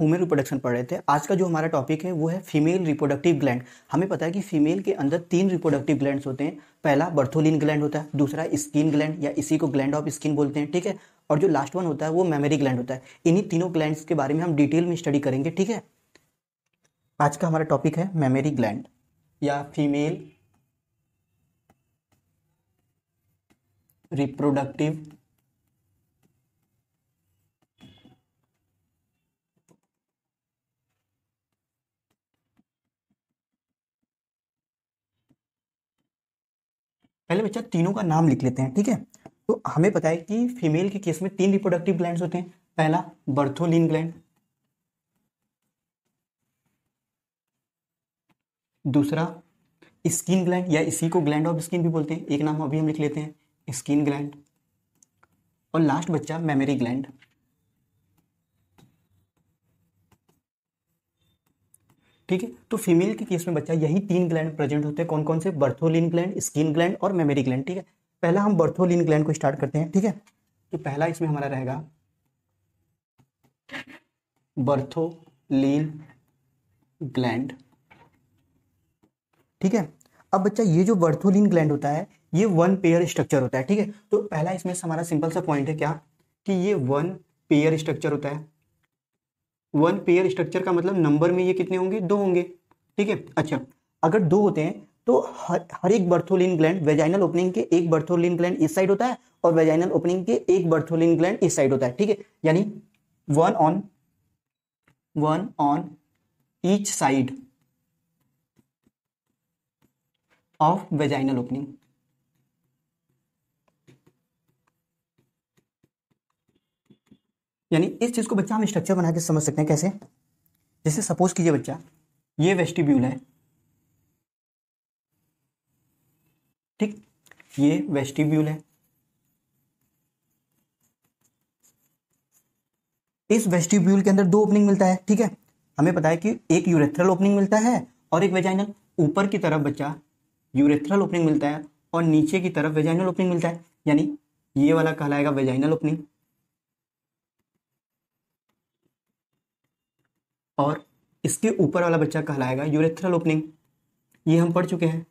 Human reproduction पढ़ रहे थे। आज का जो हमारा टॉपिक है, वो है फीमेल रिप्रोडक्टिव ग्लैंड हमें पता है कि फीमेल के अंदर तीन रिप्रोडक्टिव ग्लैंड्स होते हैं। पहला बर्थोलिन ग्लैंड होता है, दूसरा स्किन ग्लैंड या इसी को ग्लैंड ऑफ़ स्किन बोलते हैं, ठीक है? और जो लास्ट वन होता है, वो मेमोरी ग्लैंड होता है। इन्हीं तीनों ग्लैंड्स के बारे में हम डिटेल में स्टडी करेंगे, ठीक है? आज का हमारा टॉपिक है मेमोरी ग्लैंड या फीमेल रिप्रोडक्टिव पहले बच्चा तीनों का नाम लिख लेते हैं, ठीक है? तो हमें पता है कि फीमेल के केस में तीन रिप्रोडक्टिव ग्लैंड होते हैं। पहला बर्थोलिन ग्लैंड दूसरा स्किन ग्लैंड या इसी को ग्लैंड ऑफ़ स्किन भी बोलते हैं। एक नाम अभी हम लिख लेते हैं स्किन ग्लैंड और लास्ट बच्चा मेमोरी ग्लैंड ठीक है? तो फीमेल के केस में बच्चा, यही तीन ग्लैंड प्रेजेंट होते हैं। कौन कौन से? बर्थोलिन ग्लैंड स्किन ग्लैंड और मेमोरी ग्लैंड ठीक है? पहला हम बर्थोलिन ग्लैंड को स्टार्ट करते हैं, ठीक है? तो पहला इसमें हमारा रहेगा बर्थोलिन ग्लैंड ठीक है? अब बच्चा, ये जो बर्थोलिन ग्लैंड होता है, ये वन पेयर स्ट्रक्चर होता है, ठीक है? तो पहला इसमें हमारा सिंपल सा पॉइंट है क्या? कि ये वन पेयर स्ट्रक्चर होता है। वन पेयर स्ट्रक्चर का मतलब नंबर में ये कितने होंगे? दो होंगे। ठीक है? अच्छा अगर दो होते हैं तो हर हर एक बर्थोलिन ग्लैंड वेजाइनल ओपनिंग के एक बर्थोलिन ग्लैंड इस साइड होता है और वेजाइनल ओपनिंग के एक बर्थोलिन ग्लैंड इस साइड होता है। ठीक है? यानी one on one on each side of vaginal opening यानी इस चीज़ को बच्चा हम स्ट्रक्चर बना के समझ सकते हैं कैसे? जैसे सपोज़ कीजिए बच्चा, ये वेस्टिब्यूल है। ठीक? ये वेस्टिब्यूल है। इस वेस्टिब्यूल के अंदर दो ओपनिंग मिलता है, ठीक है? हमें पता है कि एक यूरेथ्रल ओपनिंग मिलता है और एक वेजाइनल ऊपर की तरफ़ बच्चा यूरेथ्रल ओपनिंग मिलता है और नीचे की तरफ़ वेजाइनल ओपनिंग मिलता है। यानी ये वाला कहलाएगा वेजाइनल ओपनिंग और इसके ऊपर वाला बच्चा कहलाएगा यूरेथ्रल ओपनिंग ये हम पढ़ चुके हैं।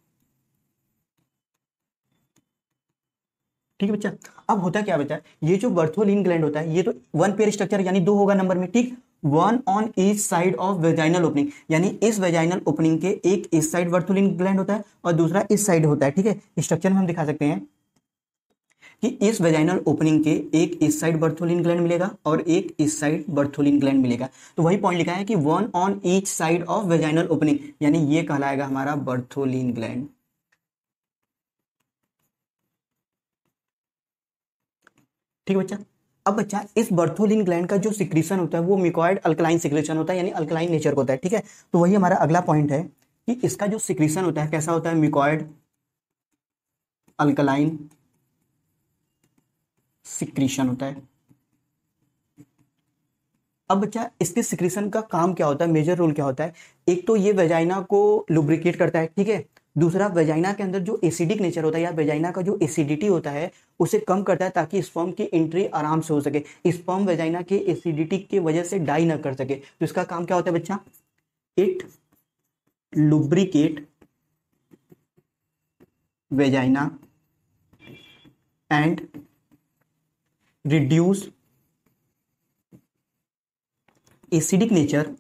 ठीक है बच्चा? अब होता क्या बच्चा? ये जो बर्थोलिन ग्लैंड होता है, ये तो वन पेयर स्ट्रक्चर यानी दो होगा नंबर में, ठीक? One on each side of vaginal opening यानी इस वेजाइनल ओपनिंग के एक इस साइड बर्थोलिन ग्लैंड होता है और दूसरा इस साइड होता है, ठीक है? स्ट्रक्चर में हम दिखा सकते हैं। कि इस वेजाइनल ओपनिंग के एक इस साइड बर्थोलिन ग्लैंड मिलेगा और एक इस साइड बर्थोलिन ग्लैंड मिलेगा। तो वही पॉइंट लिखा है कि one on each side of vaginal opening यानी ये कहलाएगा हमारा बर्थोलिन ग्लैंड ठीक है बच्चा? अब बच्चा, इस बर्थोलिन ग्लैंड का जो सिक्रीशन होता है, वो मिकॉइड अल्कलाइन सिक्रेशन होता है, यानी अल्कलाइन नेचर होता है, ठीक है? तो वही हमारा अगला पॉइंट है कि इसका जो सिक्रीशन होता है, कैसा होता है? मिकॉइड अल्कलाइन सिक्रीशन होता है। अब बच्चा, इसके सिक्रीशन का काम क्या होता है? मेजर रोल क्या होता है? एक तो ये वेजाइना को लुब्रिकेट करता है, ठीक है? दूसरा वेजाइना के अंदर जो एसिडिक नेचर होता है या वेजाइना का जो एसिडिटी होता है, उसे कम करता है ताकि स्पर्म की एंट्री आराम से हो सके। स्पर्म वेजाइना के एसिडिटी की वजह से डाई ना कर सके। तो इसका काम क्या होता है बच्चा? It lubricate vagina and reduce acidic nature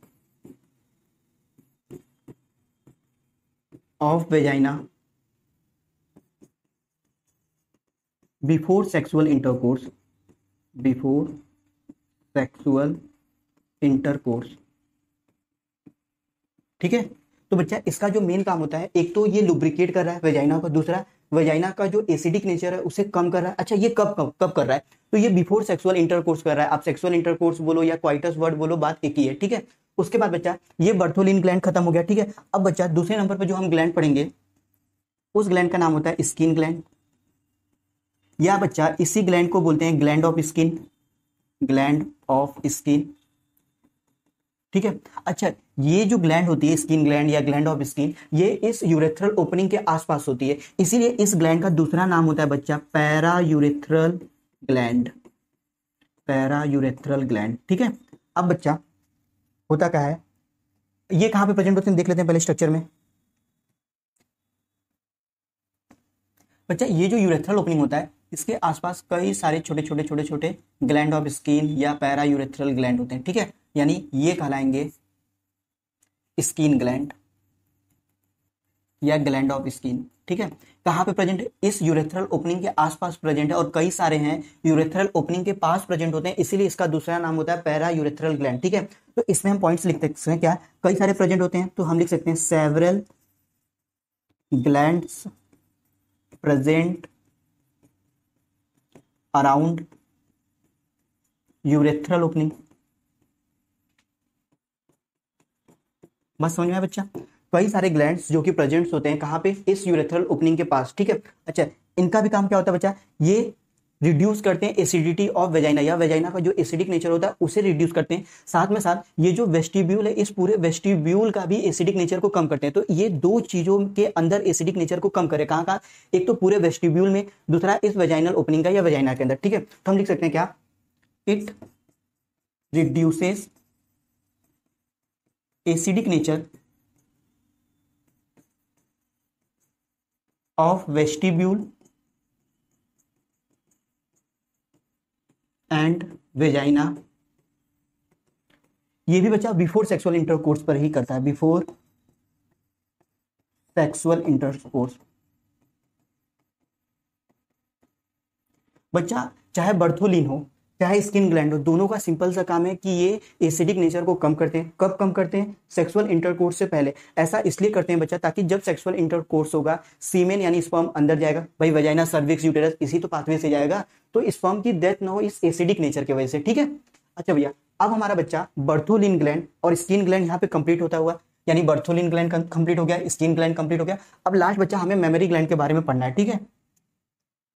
of vagina before sexual intercourse before sexual intercourse ठीक है? तो बच्चा, इसका जो मेन काम होता है, एक तो ये लुब्रिकेट कर रहा है वेजाइना का, दूसरा वेजाइना का जो एसिडिक नेचर है, उसे कम कर रहा है। अच्छा ये कब कब कब कर रहा है? तो ये बिफोर सेक्सुअल इंटरकोर्स कर रहा है। आप सेक्सुअल इंटरकोर्स बोलो या क्वाइटस वर्ड बोलो, बात एक ही है, ठीक है? उसके बाद बच्चा, ये बर्थोलिन ग्लैंड खत्म हो गया, ठीक है? अब बच्चा, दूसरे नंबर पर जो हम ग्लैंड पढ़ेंगे, उस ग्लैंड का नाम होता है स्किन ग्लैंड या बच्चा, इसी ग्लैंड को बोलते हैं gland of Skene gland of Skene ठीक है? अच्छा ये जो ग्लैंड होती है स्किन ग्लैंड या ग्लैंड ऑफ़ स्किन ये इस यूरेथ्रल ओपनिंग के आसपास होती है। इसीलिए इस ग्लैंड का दूसरा नाम होता है बच्चा para urethral gland para urethral gland ठीक है? अब बच्चा, होता क्या है? ये कहाँ पे प्रेजेंट होते हैं? देख लेते हैं पहले स्ट्रक्चर में। बच्चा, ये जो यूरेथ्रल ओपनिंग होता है, इसके आसपास कई सारे छोटे छोटे छोटे छोटे ग्लैंड ऑफ़ स्किन या पैरा यूरेथ्रल ग्लैंड होते हैं, ठीक है? यानी ये कहलाएँगे स्किन ग्लैंड या ग्लैंड ऑफ़ स्किन ठीक है? कहाँ पे प्रेजेंट है? इस यूरेथ्रल ओपनिंग के आसपास प्रेजेंट है और कई सारे हैं। यूरेथ्रल ओपनिंग के पास प्रेजेंट होते हैं, इसीलिए इसका दूसरा नाम होता है पैरा यूरेथ्रल ग्लैंड ठीक है? तो इसमें हम पॉइंट्स लिख सकते हैं क्या? कई सारे प्रेजेंट होते हैं तो हम लिख सकते हैं several gland present around urethral opening बस समझ में बच्चा? कई सारे ग्लैंड्स जो कि प्रेजेंट्स होते हैं कहाँ पे? इस यूरेथ्रल ओपनिंग के पास, ठीक है? अच्छा इनका भी काम क्या होता है बच्चा? ये रिड्यूस करते हैं एसिडिटी ऑफ़ वेजाइना या वेजाइना का जो एसिडिक नेचर होता है, उसे रिड्यूस करते हैं। साथ में साथ, ये जो वेस्टिब्यूल है, इस पूरे वेस्टिब्यूल का भी एसिडिक नेचर को कम करते हैं। तो ये दो चीज़ों के अंदर एसिडिक नेचर को कम करे। कहाँ कहाँ? एक तो पूरे वेस्टिब्यूल में, दूसरा इस वेजाइनल ओपनिंग का या वेजाइना के अंदर, ठीक है? तो हम लिख सकते हैं क्या? It reduces acidic nature of vestibule and vagina ये भी बच्चा बिफोर सेक्सुअल इंटरकोर्स पर ही करता है बिफोर सेक्सुअल इंटरकोर्स बच्चा चाहे बर्थोलिन हो चाहे स्किन ग्लैंड हो, दोनों का सिंपल सा काम है कि ये एसिडिक नेचर को कम करते हैं। कब कम करते हैं? सेक्सुअल इंटरकोर्स से पहले। ऐसा इसलिए करते हैं बच्चा, ताकि जब सेक्सुअल इंटरकोर्स होगा सीमेन यानी स्पर्म अंदर जाएगा। भाई वजाइना सर्विक्स यूटेरस इसी तो पाथवे से जाएगा। तो स्पर्म की डेथ ना हो, इस एसिडिक नेचर की वजह से, ठीक है? अच्छा भैया, अब हमारा बच्चा बर्थोलिन ग्लैंड और स्किन ग्लैंड यहाँ पे कंप्लीट होता हुआ, यानी बर्थोलिन ग्लैंड कंप्लीट हो गया स्किन ग्लैंड कंप्लीट हो गया। अब लास्ट बच्चा हमें मेमोरी ग्लैंड के बारे में पढ़ना है, ठीक है?